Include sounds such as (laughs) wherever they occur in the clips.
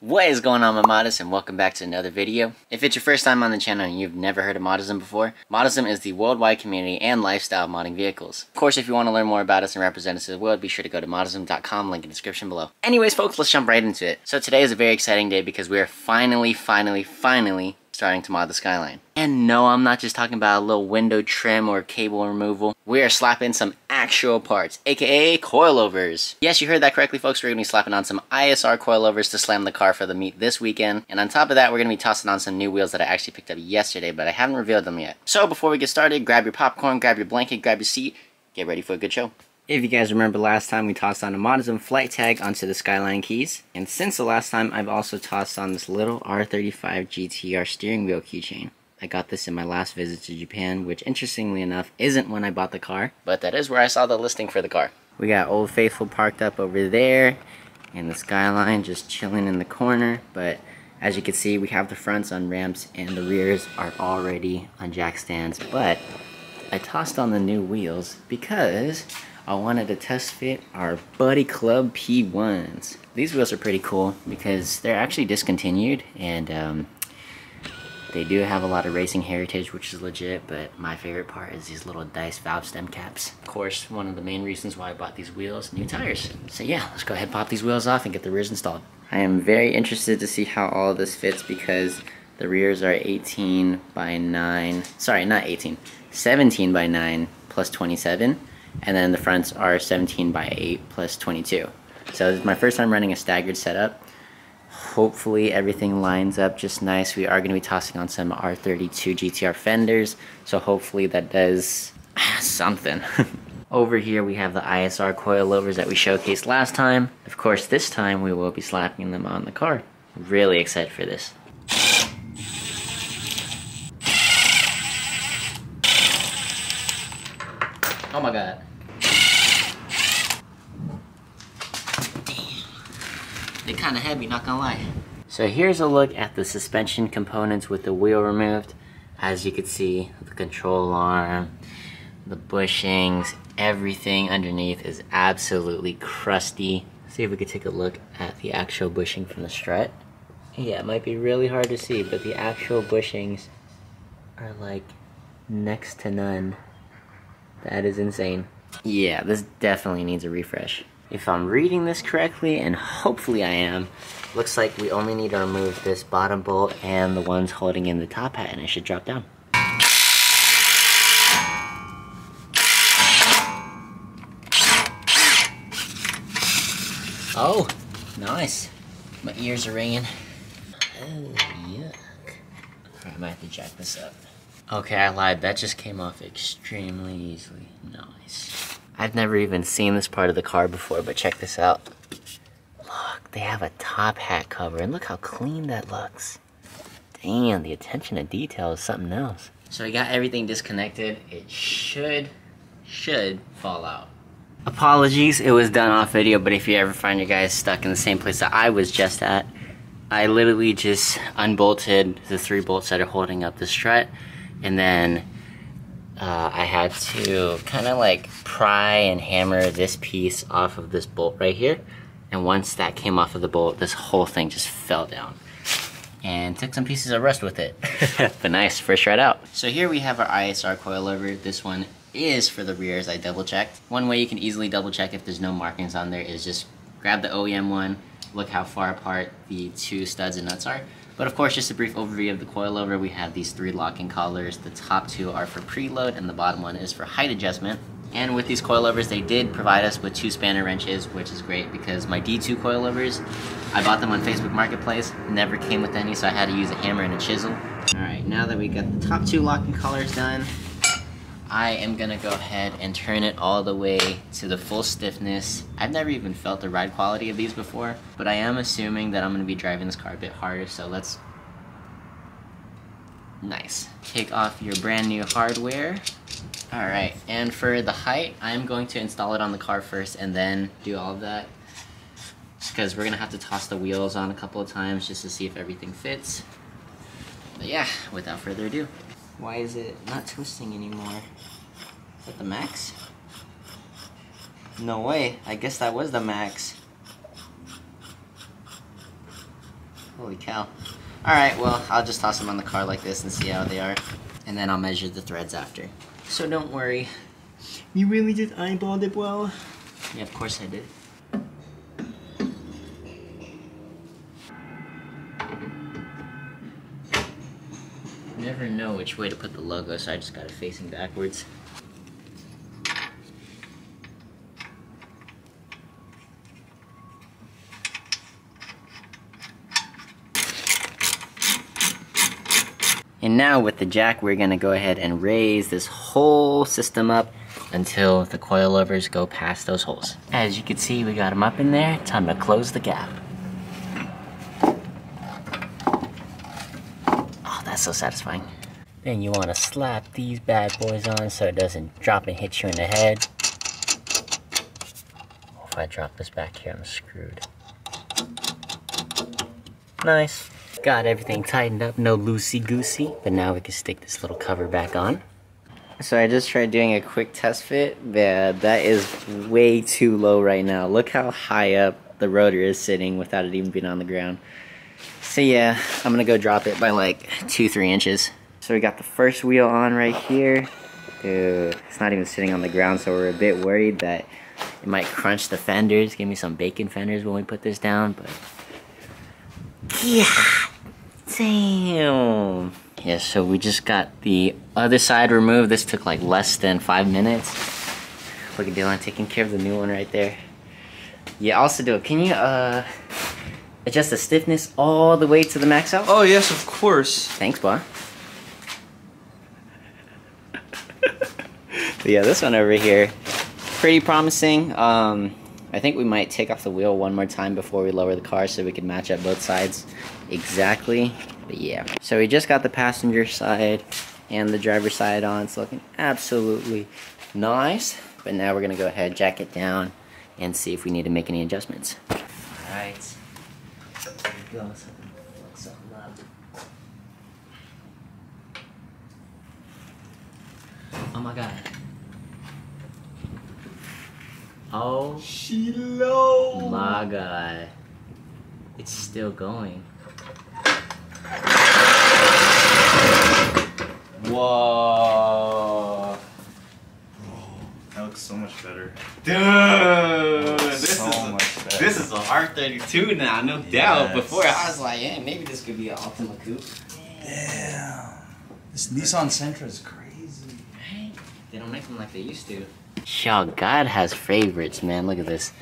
What is going on, my and welcome back to another video. If it's your first time on the channel and you've never heard of Moddism before, Moddism is the worldwide community and lifestyle of modding vehicles. Of course, if you want to learn more about us and represent us the world, be sure to go to moddism.com, link in the description below. Anyways, folks, let's jump right into it. So today is a very exciting day because we are finally, finally, finally starting to mod the Skyline. And no, I'm not just talking about a little window trim or cable removal. We are slapping some actual parts, aka coilovers. Yes, you heard that correctly, folks. We're to be slapping on some ISR coilovers to slam the car for the meet this weekend. And on top of that, we're to be tossing on some new wheels that I actually picked up yesterday, but I haven't revealed them yet. So before we get started, grab your popcorn, grab your blanket, grab your seat, get ready for a good show. If you guys remember last time, we tossed on a Moddism flight tag onto the Skyline keys. And since the last time, I've also tossed on this little R35 GTR steering wheel keychain. I got this in my last visit to Japan, which interestingly enough isn't when I bought the car, but that is where I saw the listing for the car. We got Old Faithful parked up over there, and the Skyline just chilling in the corner, but as you can see, we have the fronts on ramps and the rears are already on jack stands, but I tossed on the new wheels because I wanted to test fit our Buddy Club P1s. These wheels are pretty cool because they're actually discontinued and um, they do have a lot of racing heritage, which is legit, but my favorite part is these little dice valve stem caps. Of course, one of the main reasons why I bought these wheels, new tires. So yeah, let's go ahead and pop these wheels off and get the rears installed. I am very interested to see how all this fits because the rears are 18 by 9, sorry, not 18, 17 by 9 plus 27 and then the fronts are 17 by 8 plus 22. So this is my first time running a staggered setup. Hopefully everything lines up just nice. We are going to be tossing on some R32 GTR fenders, so hopefully that does (laughs) something. (laughs) Over here we have the ISR coilovers that we showcased last time. Of course this time we will be slapping them on the car. Really excited for this. Oh my god. They're kind of heavy, not gonna lie. So here's a look at the suspension components with the wheel removed. As you can see, the control arm, the bushings, everything underneath is absolutely crusty. See if we could take a look at the actual bushing from the strut. Yeah, it might be really hard to see, but the actual bushings are like next to none. That is insane. Yeah, this definitely needs a refresh. If I'm reading this correctly, and hopefully I am, looks like we only need to remove this bottom bolt and the ones holding in the top hat and it should drop down. Oh, nice. My ears are ringing. Oh, yuck. Alright, I might have to jack this up. Okay, I lied. That just came off extremely easily. Nice. I've never even seen this part of the car before, but check this out. Look, they have a top hat cover, and look how clean that looks. Damn, the attention to detail is something else. So I got everything disconnected. It should, should fall out. Apologies, it was done off video, but if you ever find your guys stuck in the same place that I was just at, I literally just unbolted the three bolts that are holding up the strut, and then uh, I had to kind of like pry and hammer this piece off of this bolt right here. And once that came off of the bolt, this whole thing just fell down. And took some pieces of rust with it. (laughs) but nice, first shred out. So here we have our ISR coilover. This one is for the rears, I double checked. One way you can easily double check if there's no markings on there is just grab the OEM one, look how far apart the two studs and nuts are. But of course, just a brief overview of the coilover, we have these three locking collars. The top two are for preload and the bottom one is for height adjustment. And with these coilovers, they did provide us with two spanner wrenches, which is great because my D2 coilovers, I bought them on Facebook Marketplace, never came with any, so I had to use a hammer and a chisel. Alright, now that we got the top two locking collars done, I am gonna go ahead and turn it all the way to the full stiffness. I've never even felt the ride quality of these before, but I am assuming that I'm gonna be driving this car a bit harder, so let's... Nice. Take off your brand new hardware. Alright, and for the height, I'm going to install it on the car first and then do all of that. Because we're gonna have to toss the wheels on a couple of times just to see if everything fits. But yeah, without further ado. Why is it not twisting anymore? That the max? No way. I guess that was the max. Holy cow. Alright, well, I'll just toss them on the car like this and see how they are. And then I'll measure the threads after. So don't worry. You really did eyeball it well? Yeah, of course I did. Never know which way to put the logo, so I just got it facing backwards. Now with the jack, we're gonna go ahead and raise this whole system up until the coilovers go past those holes. As you can see, we got them up in there. Time to close the gap. Oh, that's so satisfying. Then you wanna slap these bad boys on so it doesn't drop and hit you in the head. If I drop this back here, I'm screwed. Nice. Got everything tightened up, no loosey-goosey. But now we can stick this little cover back on. So I just tried doing a quick test fit, but that is way too low right now. Look how high up the rotor is sitting without it even being on the ground. So yeah, I'm gonna go drop it by like two, three inches. So we got the first wheel on right here. Dude, it's not even sitting on the ground, so we're a bit worried that it might crunch the fenders, give me some bacon fenders when we put this down, but yeah, damn. Yeah, so we just got the other side removed. This took like less than five minutes. Look at Dylan taking care of the new one right there. Yeah, also do it. Can you uh adjust the stiffness all the way to the max out? Oh yes, of course. Thanks, boy. (laughs) yeah, this one over here, pretty promising. Um, I think we might take off the wheel one more time before we lower the car so we can match up both sides exactly. But yeah, so we just got the passenger side and the driver side on. It's looking absolutely nice. But now we're gonna go ahead, jack it down, and see if we need to make any adjustments. All right, here. Oh my god. Oh Shiloh. my god. It's still going. Whoa. That looks so much better. Dude, this So is a, much better. this is a R32 now, no doubt. Before I was like, yeah, maybe this could be an Altima coupe. Damn. This Nissan Sentra is crazy. Right? They don't make them like they used to. Yo, God has favorites, man. Look at this.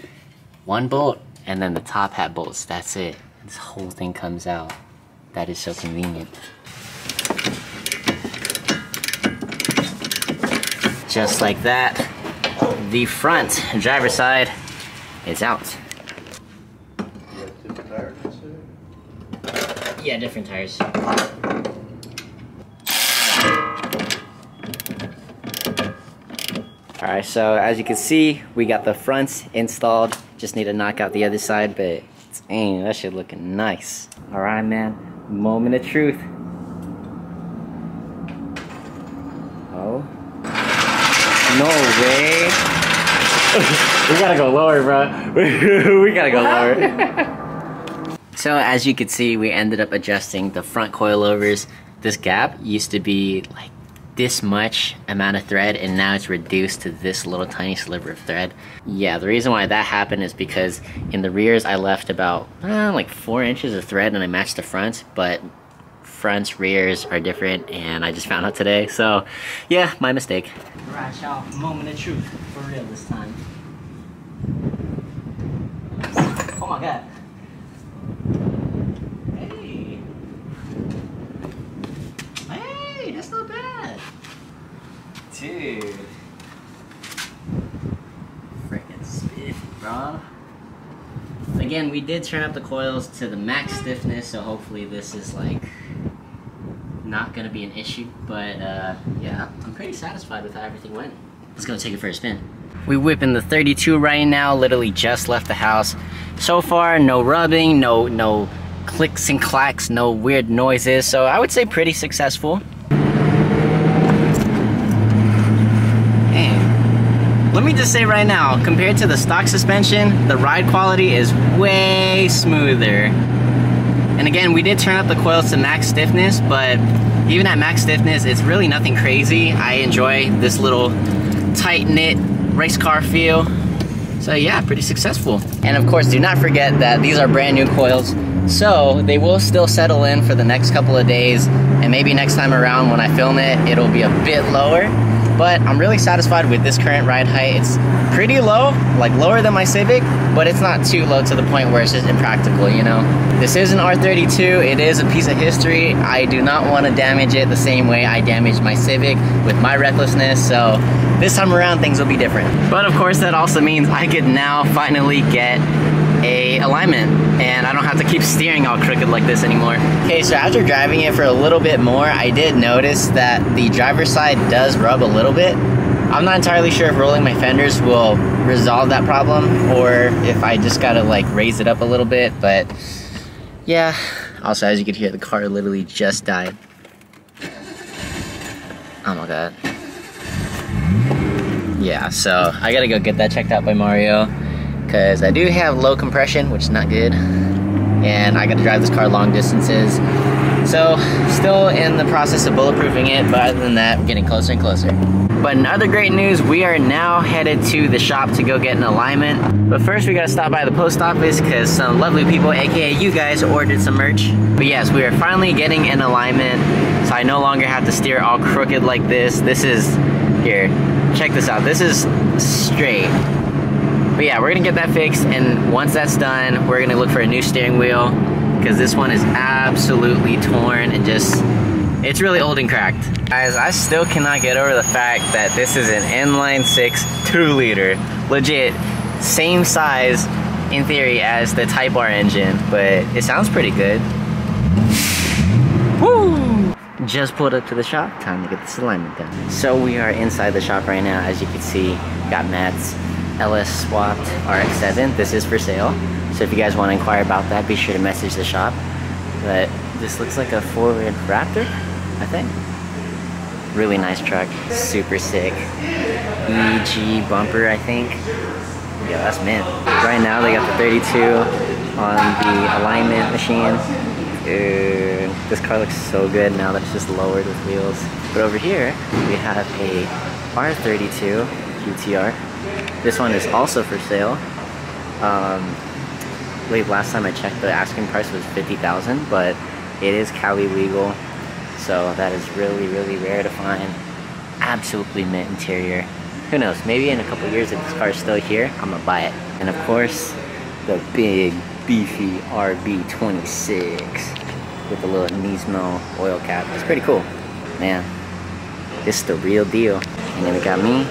One bolt, and then the top hat bolts. That's it. This whole thing comes out. That is so convenient. Just like that, the front driver side is out. Yeah, different tires. Alright, so as you can see, we got the fronts installed. Just need to knock out the other side, but dang, that shit looking nice. Alright, man. Moment of truth. Oh. No way. (laughs) we gotta go lower, bro. (laughs) we gotta go lower. (laughs) so as you can see, we ended up adjusting the front coilovers. This gap used to be like this much amount of thread and now it's reduced to this little tiny sliver of thread. Yeah, the reason why that happened is because in the rears I left about uh, like four inches of thread and I matched the fronts, but fronts, rears are different and I just found out today. So yeah, my mistake. Right, y'all, moment of truth for real this time. Oh my god. Hey. Hey, that's not bad. Dude. Freaking spiff, bro. Again, we did turn up the coils to the max stiffness, so hopefully this is like not gonna be an issue. But uh, yeah, I'm pretty satisfied with how everything went. Let's go take it for a spin. We whipping the 32 right now, literally just left the house. So far, no rubbing, no no clicks and clacks, no weird noises, so I would say pretty successful. Just say right now, compared to the stock suspension, the ride quality is way smoother. And again, we did turn up the coils to max stiffness, but even at max stiffness, it's really nothing crazy. I enjoy this little tight-knit race car feel. So yeah, pretty successful. And of course, do not forget that these are brand new coils, so they will still settle in for the next couple of days, and maybe next time around when I film it, it'll be a bit lower. But I'm really satisfied with this current ride height. It's pretty low, like lower than my Civic, but it's not too low to the point where it's just impractical, you know? This is an R32, it is a piece of history. I do not want to damage it the same way I damaged my Civic with my recklessness, so this time around things will be different. But of course that also means I could now finally get a alignment and I don't have to keep steering all crooked like this anymore. Okay, so after driving it for a little bit more, I did notice that the driver's side does rub a little bit. I'm not entirely sure if rolling my fenders will resolve that problem or if I just gotta like raise it up a little bit, but yeah. Also, as you can hear, the car literally just died. Oh my god. Yeah, so I gotta go get that checked out by Mario because I do have low compression, which is not good. And I gotta drive this car long distances. So, still in the process of bulletproofing it, but other than that, getting closer and closer. But in other great news, we are now headed to the shop to go get an alignment. But first, we gotta stop by the post office because some lovely people, aka you guys, ordered some merch. But yes, we are finally getting an alignment, so I no longer have to steer all crooked like this. This is, here, check this out. This is straight. But yeah, we're gonna get that fixed, and once that's done, we're gonna look for a new steering wheel because this one is absolutely torn and just, it's really old and cracked. Guys, I still cannot get over the fact that this is an inline six, two liter, legit, same size in theory as the Type R engine, but it sounds pretty good. Woo! Just pulled up to the shop, time to get this alignment done. So we are inside the shop right now, as you can see, got Matt's LS swapped RX-7. This is for sale. So if you guys want to inquire about that, be sure to message the shop. But this looks like a Ford Raptor, I think. Really nice truck, super sick. EG bumper, I think. Yeah, that's mint. Right now they got the 32 on the alignment machine. Dude, this car looks so good now that it's just lowered with wheels. But over here, we have a R32 GTR. This one is also for sale. Um, I believe last time I checked the asking price was 50000 but it is Cali legal. So that is really, really rare to find. Absolutely mint interior. Who knows, maybe in a couple years if this car is still here, I'm gonna buy it. And of course, the big, beefy RB26 with the little Nismo oil cap. It's pretty cool. Man, this is the real deal. And then we got me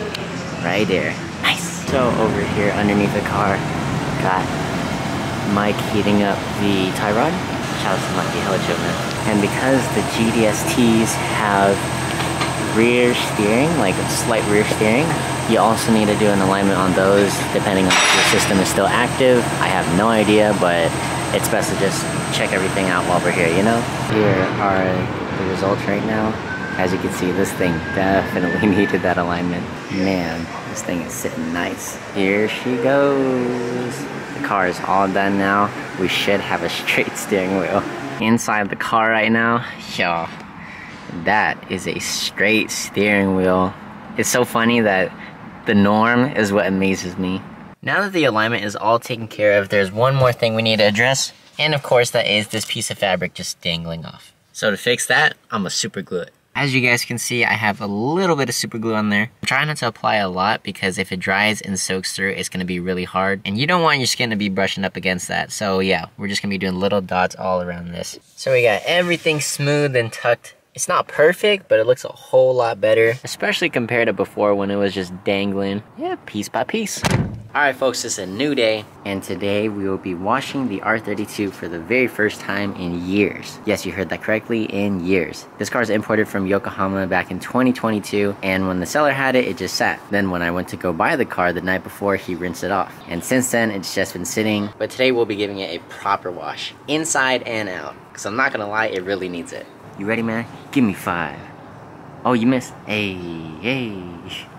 right there. So over here underneath the car, got Mike heating up the tie rod. Shout out to Mikey, hell man. And because the GTSTs have rear steering, like slight rear steering, you also need to do an alignment on those depending on if your system is still active. I have no idea, but it's best to just check everything out while we're here, you know? Here are the results right now. As you can see, this thing definitely (laughs) needed that alignment. Man, this thing is sitting nice. Here she goes. The car is all done now. We should have a (laughs) straight steering wheel. Inside the car right now, yo, that is a straight steering wheel. It's so funny that the norm is what amazes me. Now that the alignment is all taken care of, there's one more thing we need to address. And of course, that is this piece of fabric just dangling off. So to fix that, I'm gonna super glue it. As you guys can see, I have a little bit of super glue on there. I'm trying not to apply a lot because if it dries and soaks through, it's gonna be really hard. And you don't want your skin to be brushing up against that. So yeah, we're just gonna be doing little dots all around this. So we got everything smooth and tucked it's not perfect, but it looks a whole lot better, especially compared to before when it was just dangling. Yeah, piece by piece. Alright folks, it's a new day, and today we will be washing the R32 for the very first time in years. Yes, you heard that correctly, in years. This car is imported from Yokohama back in 2022, and when the seller had it, it just sat. Then when I went to go buy the car the night before, he rinsed it off. And since then, it's just been sitting, but today we'll be giving it a proper wash, inside and out. Because I'm not gonna lie, it really needs it. You ready, man? Give me five. Oh, you missed. Hey, hey.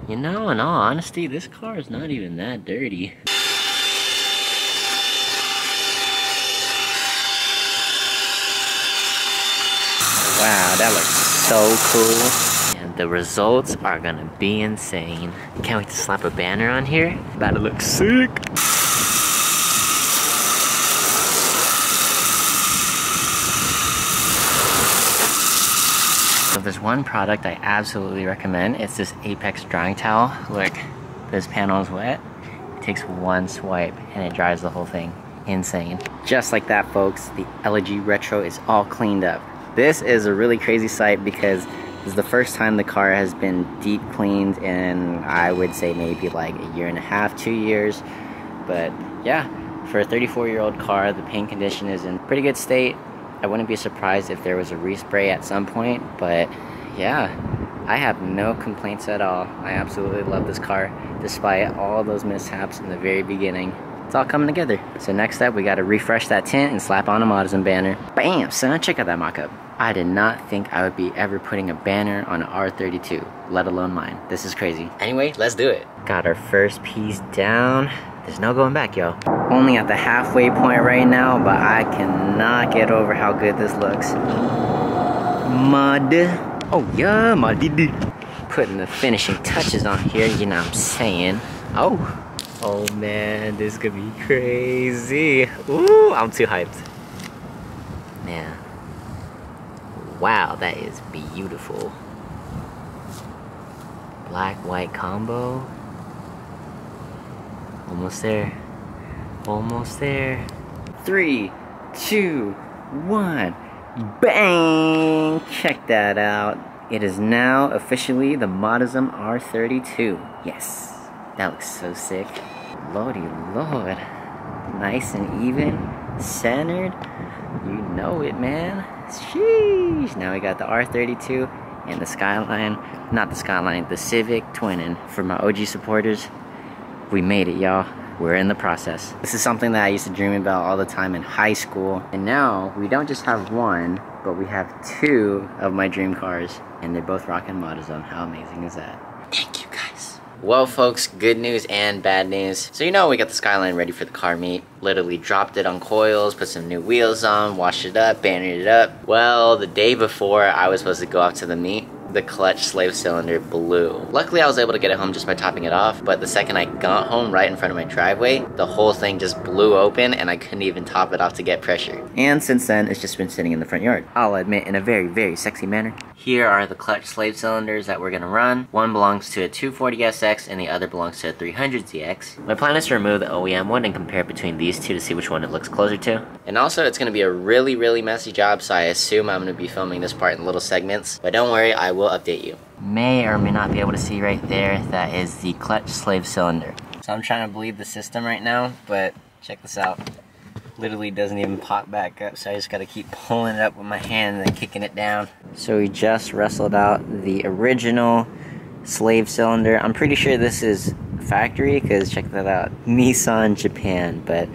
You know, in all honesty, this car is not even that dirty. Wow, that looks so cool. And the results are gonna be insane. Can't wait to slap a banner on here. About to look sick. There's one product I absolutely recommend. It's this Apex drying towel. Look, this panel is wet. It takes one swipe and it dries the whole thing. Insane. Just like that, folks, the Elegy Retro is all cleaned up. This is a really crazy sight because this is the first time the car has been deep cleaned in, I would say, maybe like a year and a half, two years. But yeah, for a 34 year old car, the paint condition is in pretty good state. I wouldn't be surprised if there was a respray at some point, but yeah, I have no complaints at all. I absolutely love this car, despite all those mishaps in the very beginning. It's all coming together. So next up, we gotta refresh that tint and slap on a Moddism banner. Bam, son, check out that mock-up. I did not think I would be ever putting a banner on an R32, let alone mine. This is crazy. Anyway, let's do it. Got our first piece down. There's no going back, yo. Only at the halfway point right now, but I cannot get over how good this looks. Mud. Oh yeah, mud. Putting the finishing touches on here, you know what I'm saying. Oh. Oh man, this could be crazy. Ooh, I'm too hyped. Man. Wow, that is beautiful. Black white combo. Almost there. Almost there. Three, two, one. Bang! Check that out. It is now officially the Moddism R32. Yes. That looks so sick. Lordy lord. Nice and even. Centered. You know it, man. Sheesh. Now we got the R32 and the Skyline. Not the Skyline, the Civic twinning. For my OG supporters, we made it, y'all. We're in the process. This is something that I used to dream about all the time in high school. And now we don't just have one, but we have two of my dream cars. And they're both rocking Moddism. How amazing is that? Thank you guys. Well, folks, good news and bad news. So, you know, we got the Skyline ready for the car meet. Literally dropped it on coils, put some new wheels on, washed it up, banded it up. Well, the day before I was supposed to go out to the meet, the clutch slave cylinder blew. Luckily, I was able to get it home just by topping it off, but the second I got home right in front of my driveway, the whole thing just blew open and I couldn't even top it off to get pressure. And since then, it's just been sitting in the front yard. I'll admit, in a very, very sexy manner. Here are the clutch slave cylinders that we're gonna run. One belongs to a 240SX and the other belongs to a 300ZX. My plan is to remove the OEM one and compare between these two to see which one it looks closer to. And also, it's gonna be a really, really messy job, so I assume I'm gonna be filming this part in little segments. But don't worry, I will update you. May or may not be able to see right there, that is the clutch slave cylinder. So I'm trying to bleed the system right now, but check this out. Literally doesn't even pop back up, so I just gotta keep pulling it up with my hand and then kicking it down. So we just wrestled out the original slave cylinder. I'm pretty sure this is factory, because check that out. Nissan Japan, but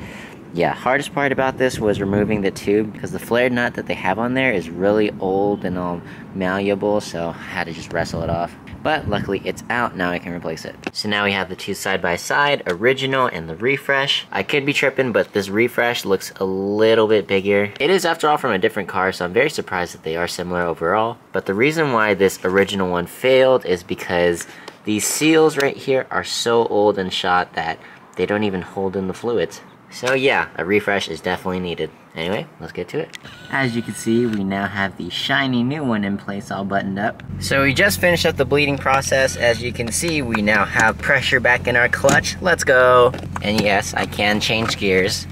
yeah, hardest part about this was removing the tube because the flared nut that they have on there is really old and all malleable, so I had to just wrestle it off. But luckily it's out, now I can replace it. So now we have the two side by side, original and the refresh. I could be tripping, but this refresh looks a little bit bigger. It is after all from a different car, so I'm very surprised that they are similar overall. But the reason why this original one failed is because these seals right here are so old and shot that they don't even hold in the fluids. So yeah, a refresh is definitely needed. Anyway, let's get to it. As you can see, we now have the shiny new one in place all buttoned up. So we just finished up the bleeding process. As you can see, we now have pressure back in our clutch. Let's go. And yes, I can change gears.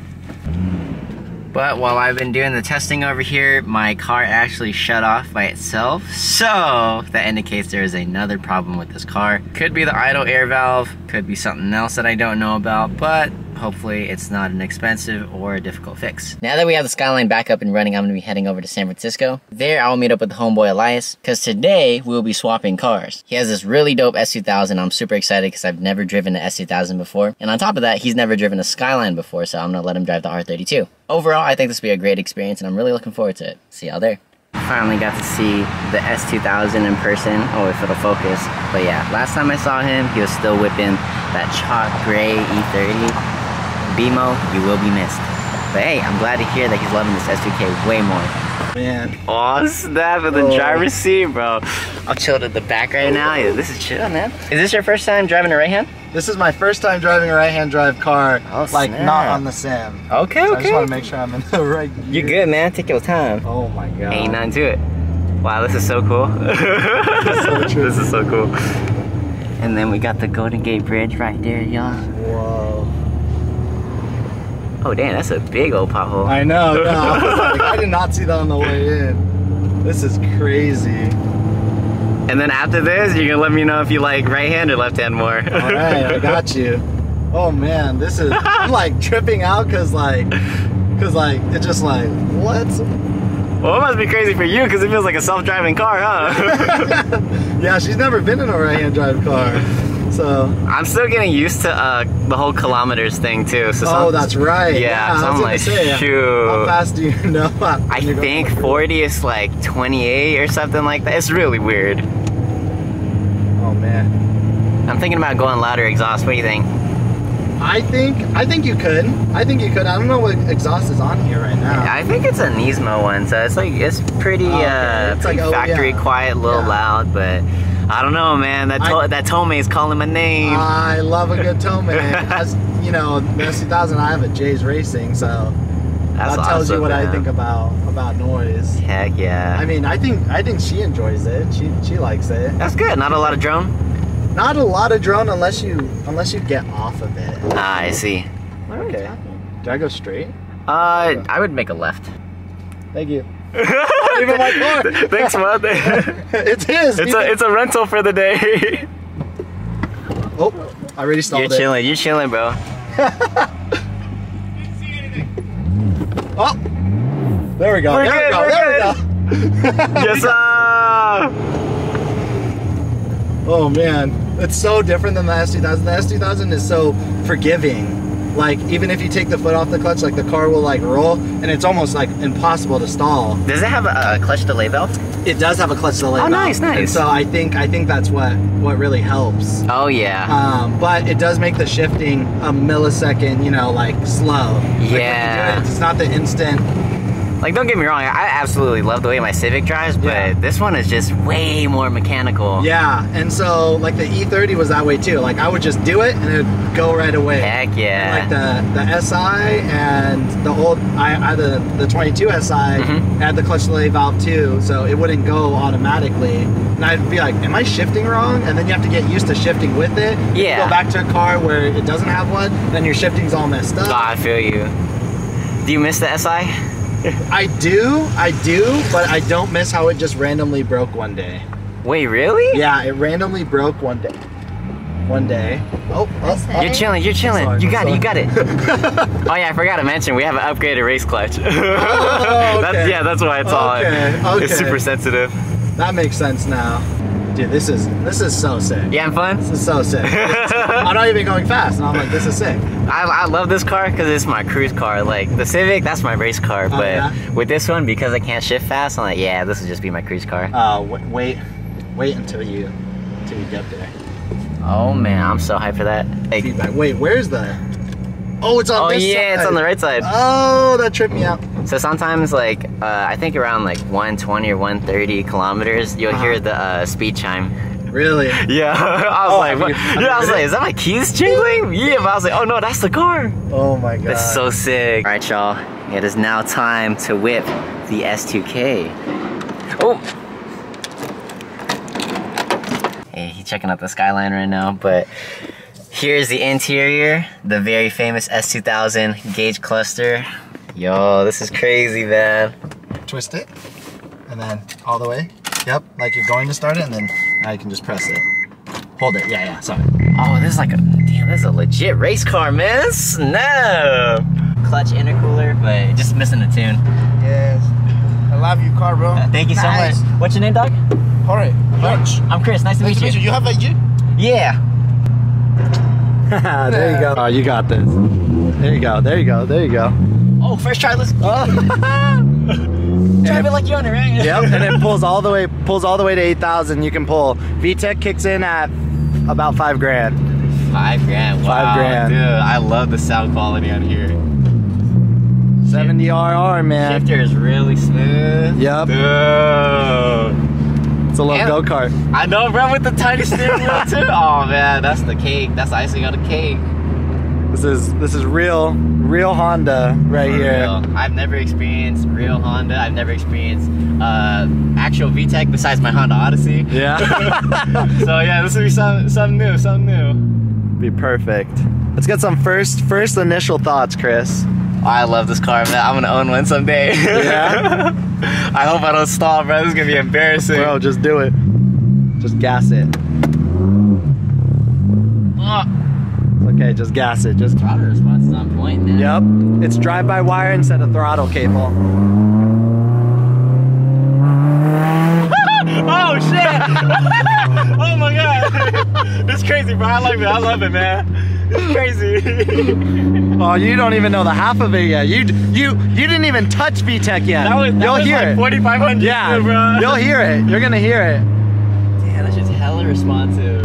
But while I've been doing the testing over here, my car actually shut off by itself. So that indicates there is another problem with this car. Could be the idle air valve, could be something else that I don't know about, but hopefully it's not an expensive or a difficult fix. Now that we have the Skyline back up and running, I'm gonna be heading over to San Francisco. There I'll meet up with the homeboy Elias, cause today we'll be swapping cars. He has this really dope S2000, I'm super excited because I've never driven an S2000 before. And on top of that, he's never driven a Skyline before, so I'm gonna let him drive the R32. Overall, I think this will be a great experience and I'm really looking forward to it. See y'all there. Finally got to see the S2000 in person. Oh, if it'll focus. But yeah, last time I saw him, he was still whipping that chalk gray E30. BMO, you will be missed. But hey, I'm glad to hear that he's loving this S2K way more. man. Oh snap in the Oh. driver's seat, bro. I'll chill to the back right now. Yeah, this is chill, man. Is this your first time driving a right hand? This is my first time driving a right-hand drive car, Oh, like snap. not on the sim. Okay, So I just want to make sure I'm in the (laughs) right. You're good, man. Take your time. Oh my god. Ain't nothing to it. Wow, this is so cool. (laughs) so true. This is so cool. And then we got the Golden Gate Bridge right there, y'all. Whoa. Oh, damn, that's a big old pothole. I know. No, I, like, (laughs) I did not see that on the way in. This is crazy. And then after this, you're gonna let me know if you like right hand or left hand more. All right, I (laughs) got you. Oh man, this is. I'm like tripping out because like, because like it just like what? well, it must be crazy for you because it feels like a self-driving car, huh? (laughs) Yeah, she's never been in a right-hand drive car, so. I'm still getting used to uh, the whole kilometers thing too. So Oh, that's right. Yeah, so I I'm like, say, shoot. How fast do you (laughs) know? I think 40 is like 28 or something like that. It's really weird. Oh man. I'm thinking about going louder exhaust. What do you think? I think I think you could. I think you could. I don't know what exhaust is on here right now. I think it's a Nismo one, so it's like it's pretty, Oh, okay. uh, It's pretty like, oh, factory yeah. quiet, a little Yeah. loud, but I don't know, man. That I- that Tomei is calling my name. I love a good (laughs) Tomei. As you know, the S2000 I have a J's Racing, so That's that tells you awesome, what I think about about noise. Heck yeah. I mean, I think I think she enjoys it. She she likes it. That's good. Not a lot of drone. Not a lot of drone unless you unless you get off of it. Ah, I see. Okay. Do I go straight? Uh, I would make a left. Thank you. (laughs) even my car. Thanks, bud. (laughs) (laughs) it's his. It's a it's a rental for the day. oh, I already stalled You're it. chilling. You're chilling, bro. Oh, there we go. We're there good, we go. we're there we go. Yes, sir. Oh man, it's so different than the S2000. The S2000 is so forgiving. Like even if you take the foot off the clutch, like the car will like roll, and it's almost like impossible to stall. Does it have a, clutch delay valve? It does have a clutch delay. Oh, valve, nice, And nice. so I think I think that's what what really helps. Oh yeah. Um, but it does make the shifting a millisecond, you know, like slow. Like, when you do Yeah. it, it's not the instant. Like, don't get me wrong, I absolutely love the way my Civic drives, but Yeah. this one is just way more mechanical. Yeah, and so like the E30 was that way too. Like I would just do it and it would go right away. Heck yeah. Like the the SI and the old I, I the the 22 SI Mhm. had the clutch delay valve too, so it wouldn't go automatically. And I'd be like, "Am I shifting wrong?" And then you have to get used to shifting with it. You Yeah. go back to a car where it doesn't have one, then your shifting's all messed up. Oh, I feel you. Do you miss the SI? I do, I do, but I don't miss how it just randomly broke one day. Wait, really? Yeah, it randomly broke one day. One day. Oh, oh, oh. You're chilling, you're chilling. Sorry, you got it, you got it. (laughs) oh yeah, I forgot to mention, we have an upgraded race clutch. (laughs) Oh, that's, yeah, that's why it's on. Okay, It's super sensitive. that makes sense now. Dude, this is this is so sick. You having fun? This is so sick. (laughs) I'm not even going fast, and I'm like, this is sick. I, I love this car because it's my cruise car. Like the Civic, that's my race car. but Oh, yeah? with this one, because I can't shift fast, I'm like, yeah, this will just be my cruise car. Uh, wait, wait until you until you get there. Oh man, I'm so hyped for that. Like, Feedback. Wait, where's the? Oh, it's on oh yeah, it's on the right side. Oh, that tripped me out. So sometimes, like, uh, I think around like 120 or 130 kilometers, you'll Uh-huh. hear the uh, speed chime. Really? (laughs) Yeah, (laughs) I was Oh, like, you- yeah, I was like, is that my keys jingling? Yeah, but I was like, oh no, that's the car. Oh my god. That's so sick. All right, y'all. It is now time to whip the S2K. Oh. Hey, he's checking out the skyline right now, but here's the interior, the very famous S2000 gauge cluster. Yo, this is crazy, man. Twist it, and then all the way. Yep, like you're going to start it, and then now you can just press it. Hold it. Yeah, yeah. Sorry. Oh, this is like a damn. This is a legit race car, man. Snap. Clutch intercooler, but just missing the tune. Yes. I love you, car, bro. Uh, thank you so much. What's your name, dog? All right. Lunch. I'm Chris. Nice to Nice to meet meet you. you. You have a you? Yeah. (laughs) there you go. Oh, you got this. There you go. There you go. There you go. Oh, first try. Let's Oh. (laughs) drive it like you own it, right? yep. And it pulls all the way. Pulls all the way to eight thousand. You can pull. VTEC kicks in at about five grand. Five grand. Five grand. Dude, I love the sound quality on here. 70 RR, man. Shifter is really smooth. Yep. Dude. It's a little go kart. I know, bro, with the tiny steering wheel too. (laughs) Oh man, that's the cake. That's icing on the cake. This is this is real, real Honda right For here. real. I've never experienced real Honda. I've never experienced uh, actual VTEC besides my Honda Odyssey. Yeah. (laughs) So yeah, this will be some, something new, something new. Be perfect. Let's get some first first initial thoughts, Chris. Oh, I love this car, man. I'm gonna own one someday. Yeah? (laughs) I hope I don't stall, bro. This is gonna be embarrassing. Bro, just do it. Just gas it. Oh. Okay, just gas it. Just Throttle response is on point, man. Yep. It's drive by wire instead of throttle cable. (laughs) Oh shit! (laughs) oh my god! (laughs) This is crazy, bro. I like it. I love it, man. It's crazy. Oh, you don't even know the half of it yet. You you you didn't even touch VTEC yet. that was, that You'll was hear like it. 4,500, Yeah, bro. you'll hear it. You're gonna hear it. Damn, that shit's hella responsive.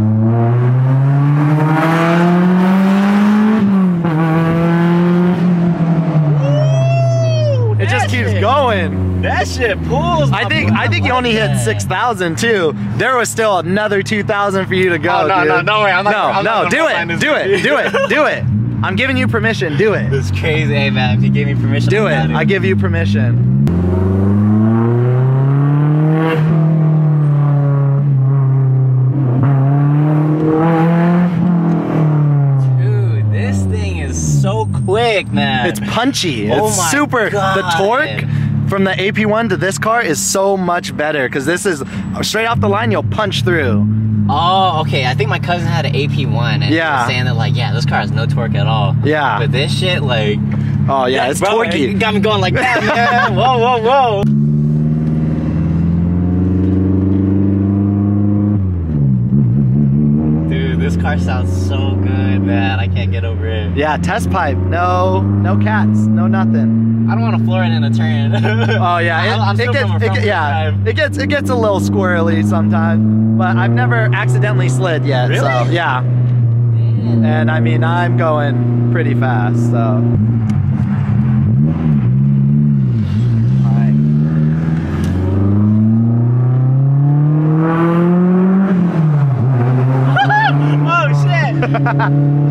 Woo, It just keeps shit- going. That shit pulls. I think. I think you only hit six thousand too. There was still another two thousand for you to go. Oh, no, dude. no, no way. I'm not- no, no. gonna Do it. Do it. Do it. Do it. I'm giving you permission. Do it. (laughs) This crazy, hey man. If you gave me permission, Do I'm it. I give you permission. Man. It's punchy. Oh it's super. God. The torque from the AP1 to this car is so much better because this is uh, straight off the line. You'll punch through. Oh, okay. I think my cousin had an AP1 and he Yeah. was saying that like, yeah, this car has no torque at all. Yeah. But this shit, like, Oh yeah, it's bro, torquey. It got me going like that, (laughs) man. whoa, whoa, whoa. Dude, this car sounds so good, man. I can't get over it. Yeah, test pipe. No, no cats. No nothing. I don't want to floor it in a turn. (laughs) Oh yeah, it, (laughs) it gets it, yeah, drive. it gets it gets a little squirrely sometimes, but I've never accidentally slid yet. So Really? yeah, Damn. and I mean I'm going pretty fast. So. (laughs) Oh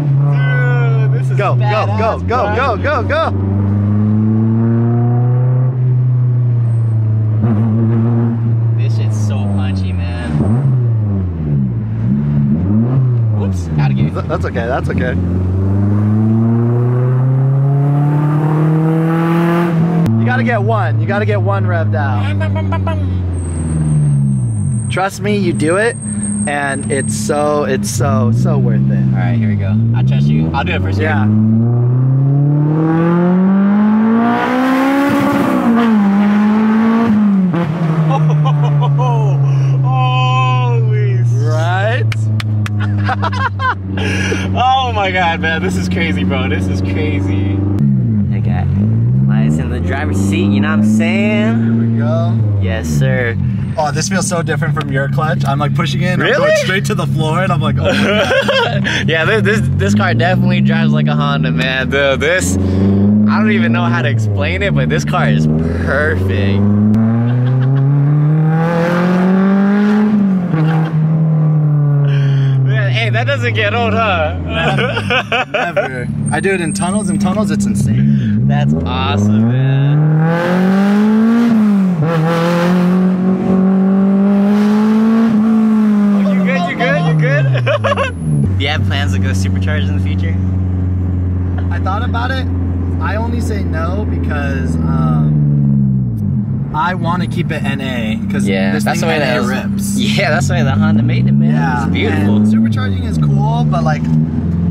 Go, go, go, go, go. This shit's so punchy, man. Whoops, gotta get Th- That's okay. That's okay. You gotta get one. You gotta get one revved out. Trust me, you do it, and it's so it's so so worth it. All right, here we go. I trust you. I'll do it first. Yeah. (laughs) Right. (laughs) Oh my god, man, this is crazy, bro. This is crazy. Guy. Lights in the driver's seat, you know what I'm saying? Here we go. Yes, sir. Oh, this feels so different from your clutch. I'm like pushing in, I'm going straight to the floor, and I'm like, oh. (laughs) yeah, this, this this car definitely drives like a Honda, man. Dude, this I don't even know how to explain it, but this car is perfect. Hey, that doesn't get old, huh? (laughs) Never. I do it in tunnels. and tunnels, it's insane. That's awesome, man. Oh, you good? You good? You good? Do you have plans to go supercharged in the future? I thought about it. I only say no because um, I want to keep it NA because this that's the way NA that rips. (laughs) Yeah, that's the way the Honda made it, man. Yeah, it's beautiful. supercharging is cool, but like,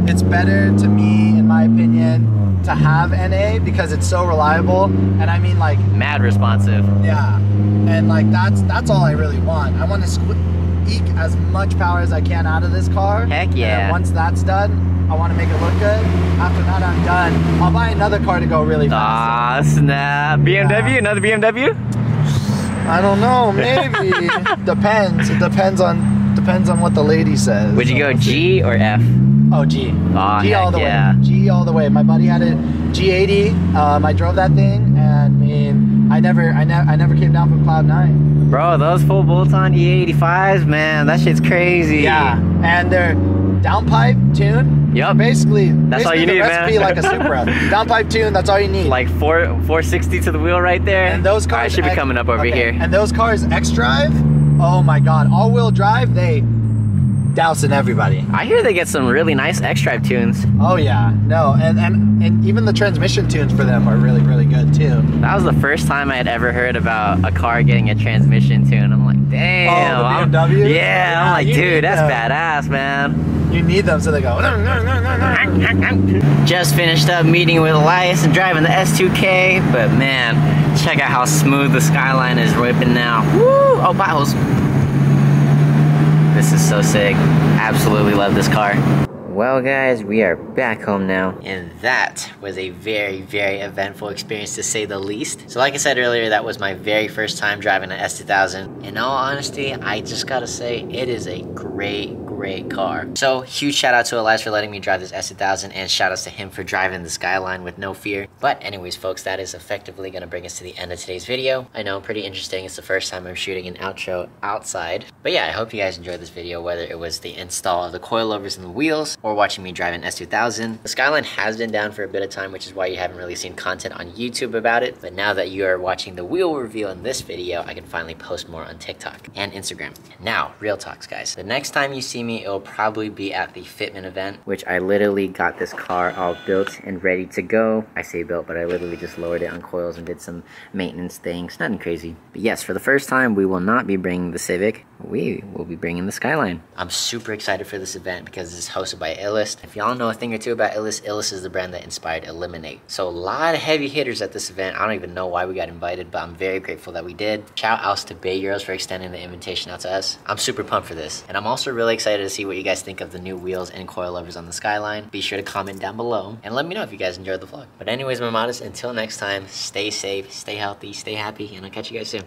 it's better to me, in my opinion, to have NA because it's so reliable. And I mean, like, Mad responsive. yeah, and like that's that's all I really want. I want to eke as much power as I can out of this car. Heck yeah. once that's done, I want to make it look good. After that, I'm done. I'll buy another car to go really fast. Ah, snap. BMW? Yeah. Another BMW? I don't know, maybe. (laughs) depends. It depends on depends on what the lady says. Would you go. G or F? Oh, G. Aw, G all the yeah. way. G all the way. My buddy had it G80. Um, I drove that thing, and I mean, I never, I, ne- I never came down from Cloud Nine. Bro, those full bolt-on E85s, man, that shit's crazy. Yeah, and they're downpipe tune. Yup. Basically, That's all basically you the need, recipe man. like a Supra. (laughs) downpipe tune. That's all you need. Like four 460 to the wheel right there. and those All cars should be coming up over okay, here. And those cars X Drive. Oh my God, all-wheel drive. They dousing everybody. I hear they get some really nice X-Drive tunes. Oh yeah, no, and and and even the transmission tunes for them are really really good too. That was the first time I had ever heard about a car getting a transmission tune. I'm like, damn. Oh, the I'm- BMW? Yeah, Yeah, I'm like, dude, that's them. badass, man. You need them so they go. Just finished up meeting with Elias and driving the S2K, but man, check out how smooth the skyline is whipping now. Woo! Oh, potholes. This is so sick. Absolutely love this car. Well, guys, we are back home now. And that was a very, very eventful experience to say the least. So, like I said earlier, that was my very first time driving an S2000. In all honesty, I just gotta say, it is a great, great car. So, huge shout out to Elias for letting me drive this S2000, and shout outs to him for driving the Skyline with no fear. But, anyways, folks, that is effectively gonna bring us to the end of today's video. I know, pretty interesting. It's the first time I'm shooting an outro outside. But yeah, I hope you guys enjoyed this video, whether it was the install of the coilovers and the wheels, or watching me drive an S2000. The Skyline has been down for a bit of time, which is why you haven't really seen content on YouTube about it. But now that you are watching the wheel reveal in this video, I can finally post more on TikTok and Instagram. Now, real talks, guys. The next time you see me, it will probably be at the Fitment event, which I literally got this car all built and ready to go. I say built, but I literally just lowered it on coils and did some maintenance things. Nothing crazy. But yes, for the first time, we will not be bringing the Civic. We will be bringing the Skyline. I'm super excited for this event because it's hosted by Illest. If y'all know a thing or two about Illest, Illest is the brand that inspired Eliminate. So a lot of heavy hitters at this event. I don't even know why we got invited, but I'm very grateful that we did. Shout outs to Bay Euros for extending the invitation out to us. I'm super pumped for this. And I'm also really excited to see what you guys think of the new wheels and coilovers on the Skyline. Be sure to comment down below and let me know if you guys enjoyed the vlog. But anyways, my modest, until next time, stay safe, stay healthy, stay happy, and I'll catch you guys soon.